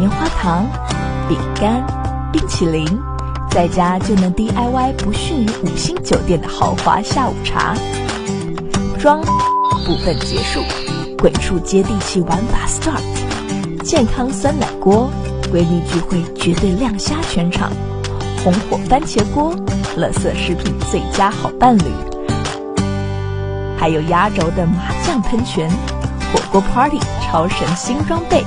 棉花糖饼干冰淇淋在家就能 diy 不逊于五星酒店的豪华下午茶。装部分结束鬼畜接地气玩法 start 健康酸奶锅闺蜜聚会绝对亮瞎全场。红火番茄锅乐色食品最佳好伴侣。还有压轴的麻将喷泉火锅 party 超神新装备。